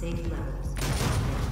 unsafe levels.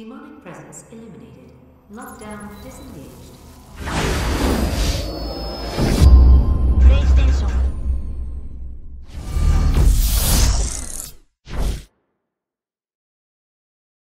Demonic presence eliminated. Lockdown disengaged.